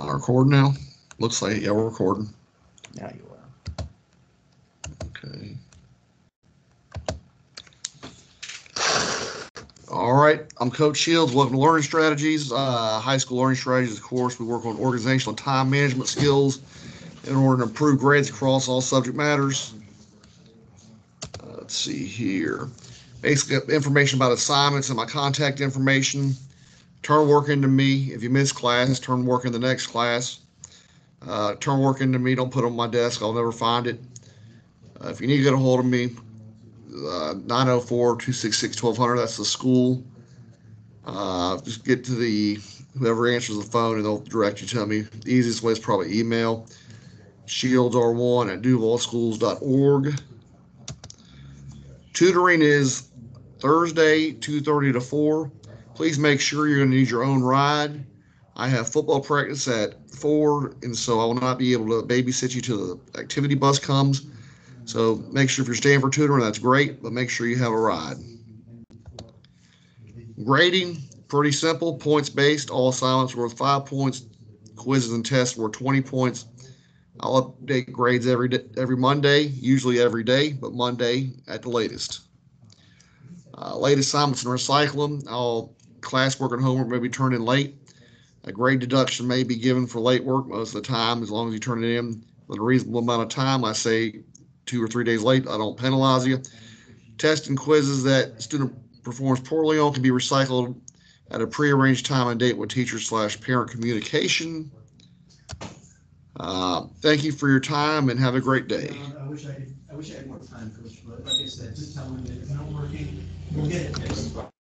Uh, recording now? Looks like, yeah, we're recording. Now you are. Okay. All right, I'm Coach Shields. Welcome to Learning Strategies. Uh, high school learning strategies, of course, we work on organizational time management skills in order to improve grades across all subject matters. Uh, let's see here. Basically, information about assignments and my contact information. Turn work into me. If you miss class, turn work in the next class. Uh, turn work into me. Don't put it on my desk. I'll never find it. Uh, if you need to get a hold of me, uh, 904 266 1200, that's the school. Uh, just get to the whoever answers the phone and they'll direct you to me. The easiest way is probably email shieldsr1 at duvalschools.org. Tutoring is Thursday, 2.30 to 4. Please make sure you're going to need your own ride. I have football practice at 4, and so I will not be able to babysit you till the activity bus comes. So make sure if you're staying for tutoring, that's great, but make sure you have a ride. Grading, pretty simple, points based. All assignments worth five points. Quizzes and tests were 20 points. I'll update grades every day, every Monday, usually every day, but Monday at the latest. Uh, late assignments and recycle them. Classwork and homework may be turned in late. A grade deduction may be given for late work most of the time, as long as you turn it in with a reasonable amount of time. I say two or three days late, I don't penalize you. Tests and quizzes that student performs poorly on can be recycled at a prearranged time and date with teacher slash parent communication. Uh, thank you for your time and have a great day. I wish I could, I wish I had more time, Coach, but like I said, just tell them that it's not working, we'll get it.